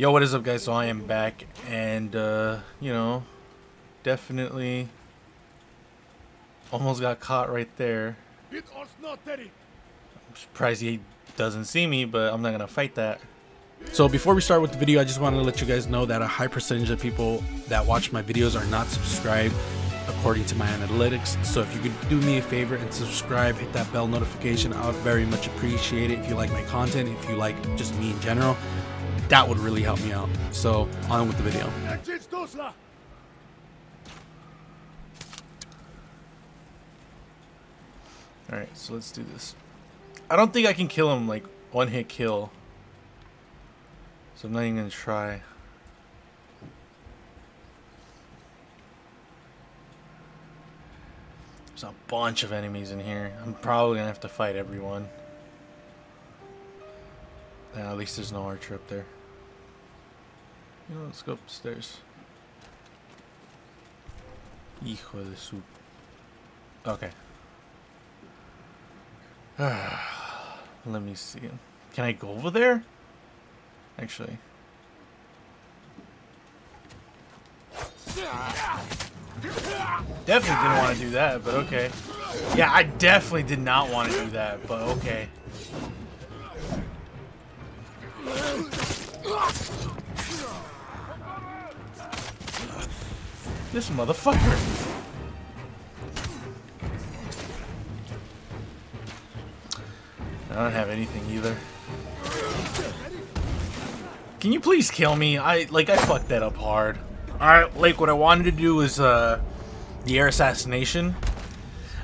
Yo, what is up, guys? So I am back, and uh, you know, definitely almost got caught right there. I'm surprised he doesn't see me, but I'm not gonna fight that. So before we start with the video, I just wanted to let you guys know that a high percentage of people that watch my videos are not subscribed according to my analytics. So if you could do me a favor and subscribe, hit that bell notification, I would very much appreciate it. If you like my content, if you like just me in general, that would really help me out. So on with the video. Alright, so let's do this. I don't think I can kill him like one hit kill. So I'm not even gonna try. There's a bunch of enemies in here. I'm probably gonna have to fight everyone. Yeah, at least there's no archer up there. You know, let's go upstairs. Hijo de su... Okay. Let me see. Can I go over there? Actually. Definitely didn't want to do that, but okay. Yeah, I definitely did not want to do that, but okay. This motherfucker. I don't have anything either. Can you please kill me? I like I fucked that up hard. Alright, like what I wanted to do was uh the air assassination.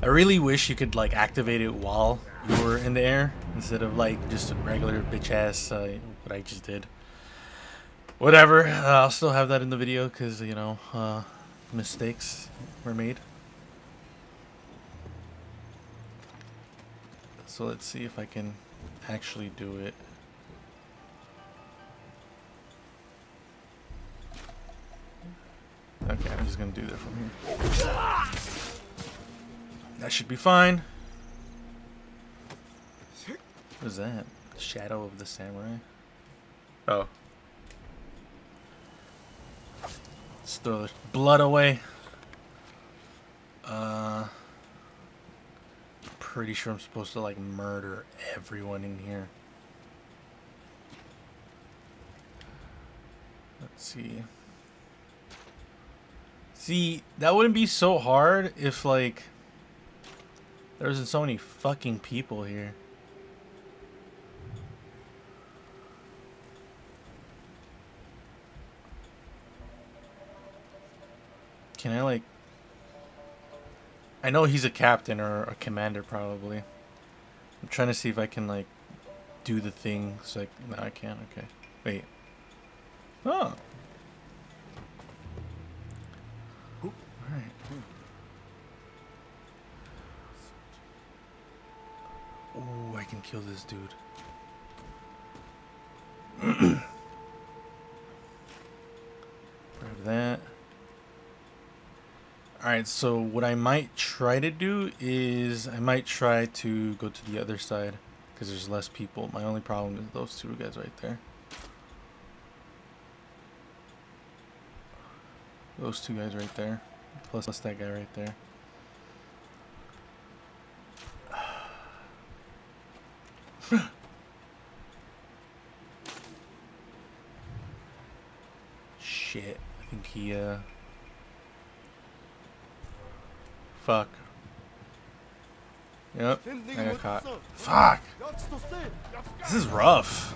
I really wish you could like activate it while you were in the air instead of like just a regular bitch ass uh, what I just did. Whatever, uh, I'll still have that in the video because you know uh, mistakes were made. So let's see if I can actually do it. Okay, I'm just gonna do that from here. That should be fine. What is that? Shadow of the Samurai? Oh. Throw the blood away. Uh pretty sure I'm supposed to like murder everyone in here. Let's see. See, that wouldn't be so hard if like there wasn't so many fucking people here. Can I like I know he's a captain or a commander probably. I'm trying to see if I can like do the thing. So like, no, I can't. Okay, wait. Oh. All right. Oh, I can kill this dude. Grab that. Alright, so what I might try to do is I might try to go to the other side because there's less people. My only problem is those two guys right there. Those two guys right there. Plus that guy right there. Shit. I think he, uh... Fuck. Yep, I got caught. Fuck! This is rough.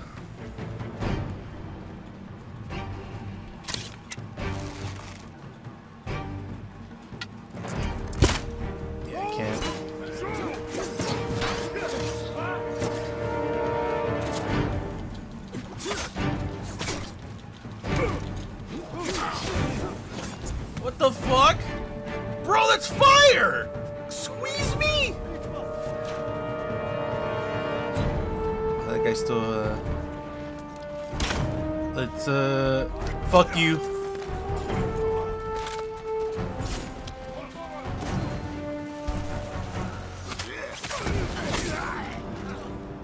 Let's, uh... Fuck you.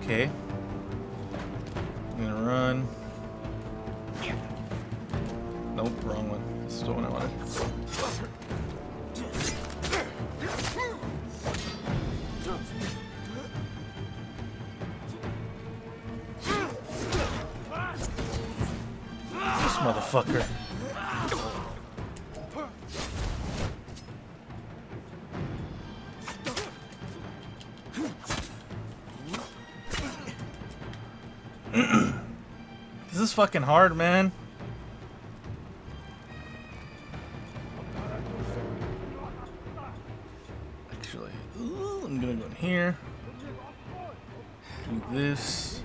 Okay. this is fucking hard, man. Actually, ooh, I'm gonna go in here. Do this.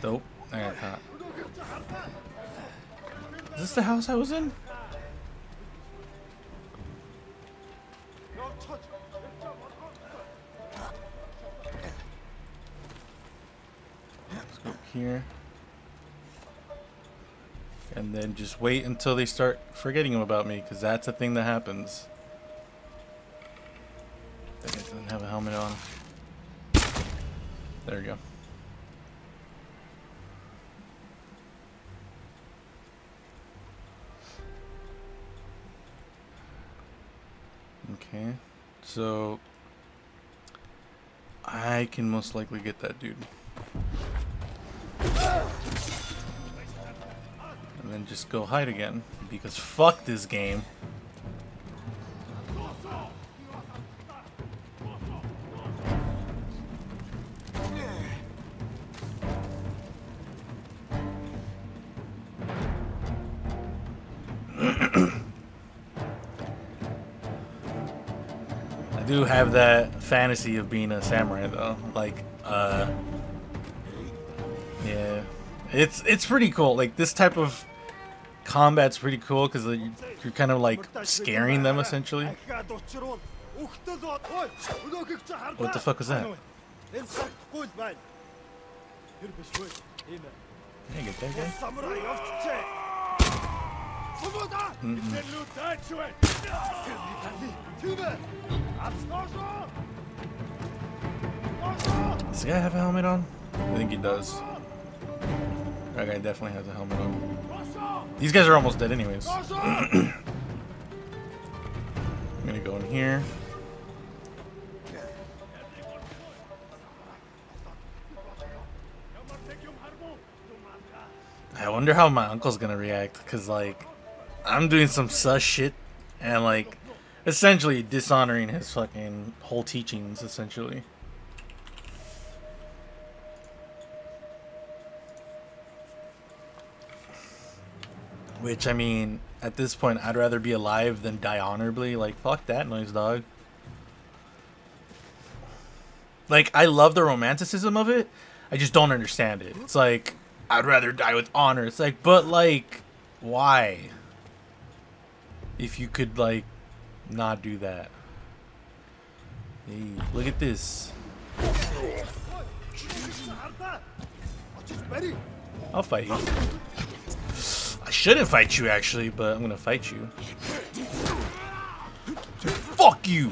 Dope. I got caught. Is this the house I was in? Here. And then just wait until they start forgetting about me, because that's a thing that happens. That guy doesn't have a helmet on. There we go. Okay, so I can most likely get that dude. And just go hide again, because fuck this game. I do have that fantasy of being a samurai though. Like, uh Yeah. It's it's pretty cool. Like this type of combat's pretty cool because you're kind of like scaring them essentially. What the fuck was that? Can I get that guy? Mm-hmm. Does the guy have a helmet on? I think he does. That guy definitely has a helmet on. These guys are almost dead anyways. I'm gonna go in here. I wonder how my uncle's gonna react, cause like, I'm doing some sus shit, and like, essentially dishonoring his fucking whole teachings, essentially. Which, I mean, at this point, I'd rather be alive than die honorably. Like, fuck that noise, dog. Like, I love the romanticism of it. I just don't understand it. It's like, I'd rather die with honor. It's like, but, like, why? If you could, like, not do that. Hey, look at this. I'll fight you. Shouldn't fight you actually, but I'm gonna fight you. Fuck you!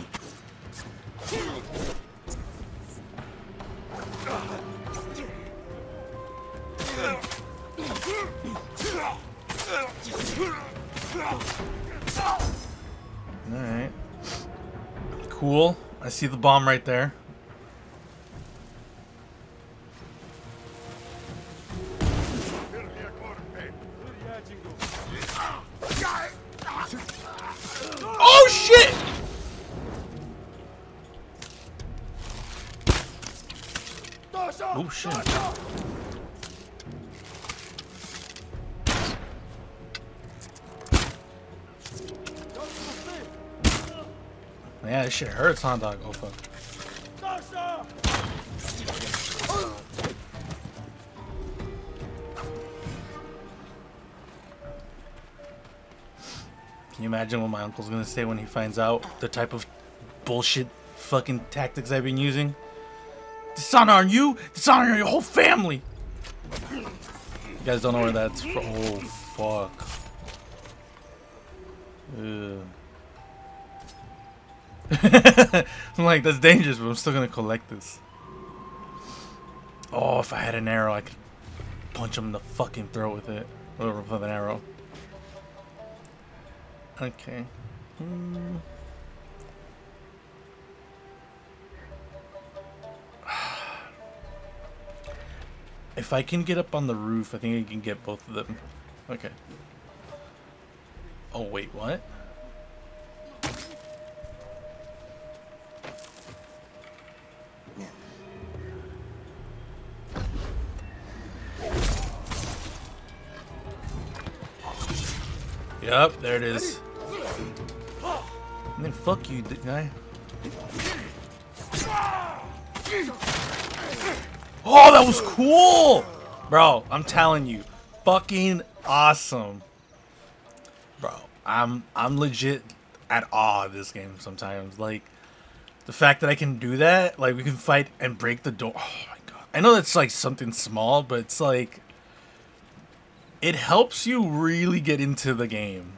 Alright. Cool. I see the bomb right there. Oh shit. Yeah, this shit hurts, huh, dog? Oh fuck. Can you imagine what my uncle's gonna say when he finds out the type of bullshit fucking tactics I've been using? Dishonor you, dishonor your whole family! You guys don't know where that's from. Oh, fuck. I'm like, that's dangerous, but I'm still gonna collect this. Oh, if I had an arrow, I could punch him in the fucking throat with it. Or with an arrow. Okay. Hmm. If I can get up on the roof, I think I can get both of them. Okay. Oh, wait, what? Yep, there it is. And then fuck you, guy. Oh, that was cool! Bro, I'm telling you. Fucking awesome. Bro, I'm I'm legit at awe of this game sometimes. Like, the fact that I can do that, like, we can fight and break the door. Oh my god. I know that's, like, something small, but it's, like, it helps you really get into the game.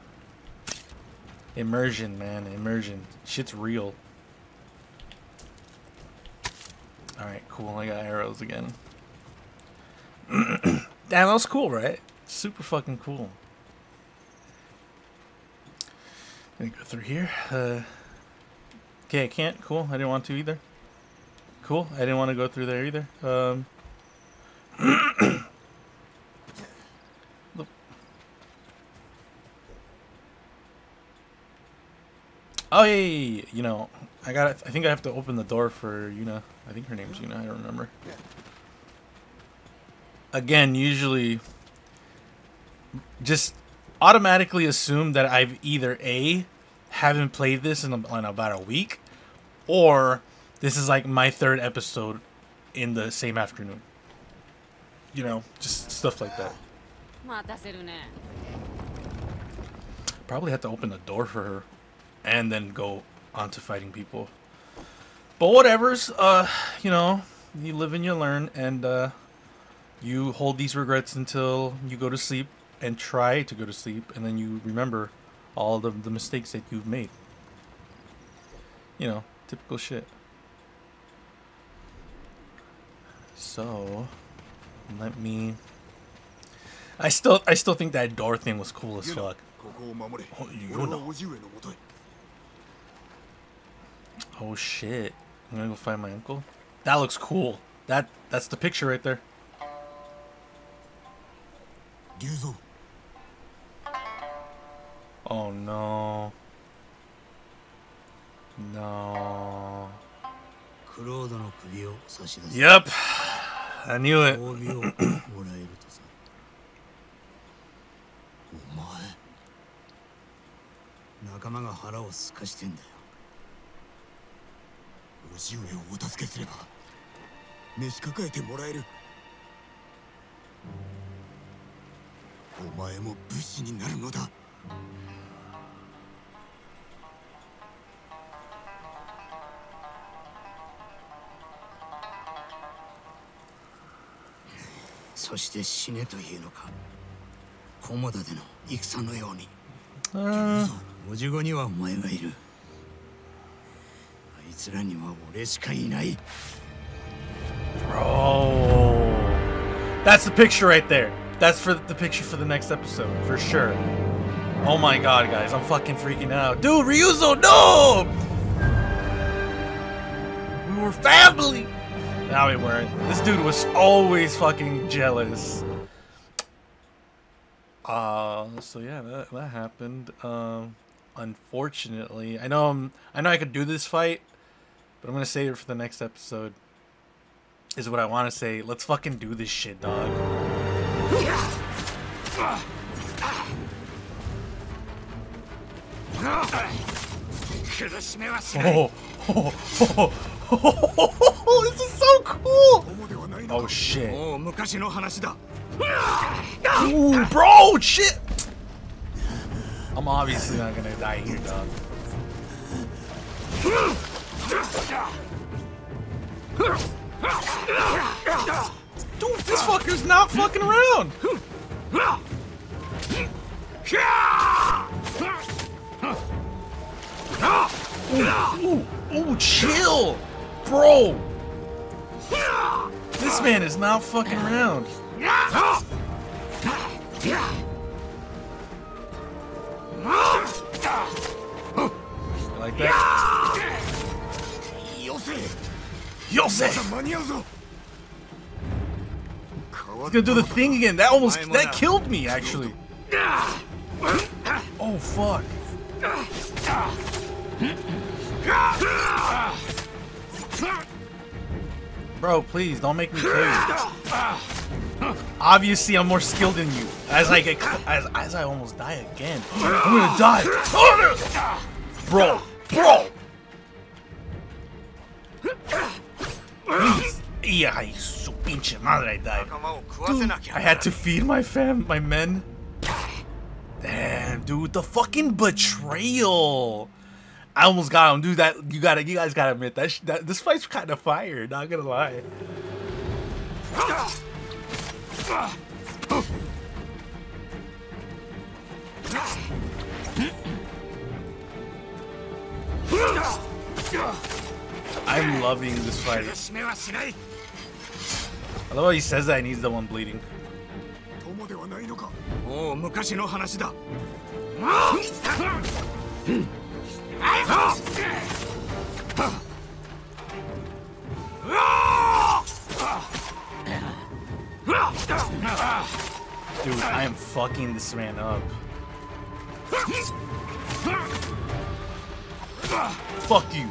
Immersion, man. Immersion. Shit's real. Alright, cool. I got arrows again. Damn, that was cool, right? Super fucking cool. Let me go through here. Uh, okay, I can't. Cool. I didn't want to either. Cool. I didn't want to go through there either. Um, Oh yeah, yeah, yeah, you know, I got. I think I have to open the door for Yuna. I think her name's Yuna. I don't remember. Again, usually, just automatically assume that I've either a haven't played this in, in about a week, or this is like my third episode in the same afternoon. You know, just stuff like that. Probably have to open the door for her and then go on to fighting people. But whatever's, uh, you know, you live and you learn, and uh, you hold these regrets until you go to sleep and try to go to sleep, and then you remember all the, the mistakes that you've made. You know, typical shit. So, let me... I still, I still think that door thing was cool as fuck. Oh, you know. Oh shit. I'm gonna go find my uncle. That looks cool. That that's the picture right there. Ryuzo. Oh no. No. Yep. I knew it. 仲間が腹をすかしてんだよ叔父上をお助けすれば召し抱えてもらえる。お前も武士になるのだ。そして死ねというのか菰田での戦のように。おじごにはお前がいる いつらには俺しかいない Bro That's the picture right there That's for the picture for the next episode For sure Oh my god guys I'm fucking freaking out Dude Ryuzo no We were family Now we weren't This dude was always fucking jealous uh, so yeah, that, that happened. Um, unfortunately, I know I'm, I know I could do this fight, but I'm gonna save it for the next episode. Is what I want to say. Let's fucking do this shit, dog. Oh, oh, oh, oh, this is so cool! Oh shit. Ooh, bro, shit! I'm obviously not gonna die here, dog. Dude, this fucker's not fucking around! Ooh, ooh, ooh, chill! Bro! This man is not fucking around. like that. Yose! He's gonna do the thing again. That almost that killed me actually. Oh fuck. Bro, please don't make me kill you. Obviously, I'm more skilled than you. As I get, as as I almost die again, I'm gonna die. Bro, bro. Please. Yeah, su pinche madre, I died. Dude, I had to feed my fam, my men. Damn, dude, the fucking betrayal. I almost got him, dude. That you gotta, you guys gotta admit that, that this fight's kind of fire. Not gonna lie. I'm loving this fight. I love how he says that and he's the one bleeding. Dude, I am fucking this man up. Fuck you.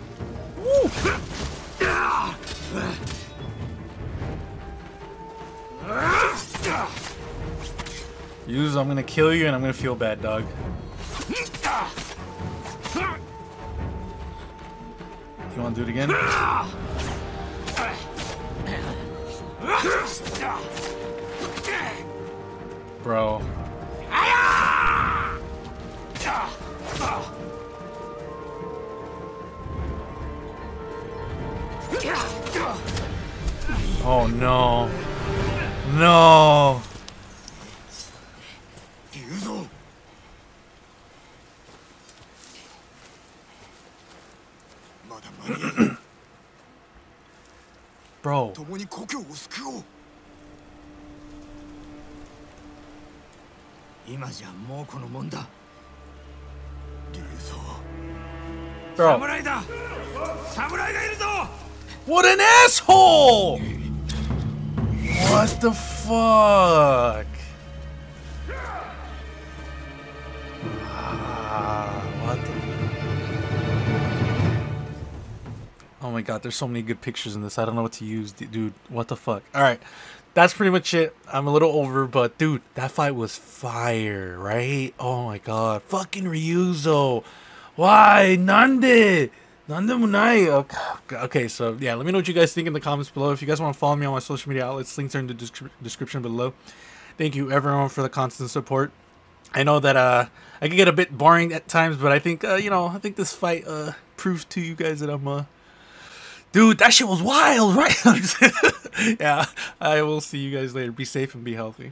Use, I'm gonna kill you and I'm gonna feel bad, dog. You wanna do it again? Bro. Oh no. No. Bro. Bro. What an asshole! What the fuck? Ah, what the... Oh my god, there's so many good pictures in this. I don't know what to use, dude. What the fuck? Alright, that's pretty much it. I'm a little over, but dude, that fight was fire, right? Oh my god. Fucking Ryuzo. Why? Nande? Okay, so yeah, let me know what you guys think in the comments below. If you guys want to follow me on my social media outlets, links are in the descri- description below. Thank you everyone for the constant support. I know that uh I can get a bit boring at times, but I think uh you know I think this fight uh proved to you guys that I'm uh dude that shit was wild, right? yeah, I will see you guys later. Be safe and be healthy.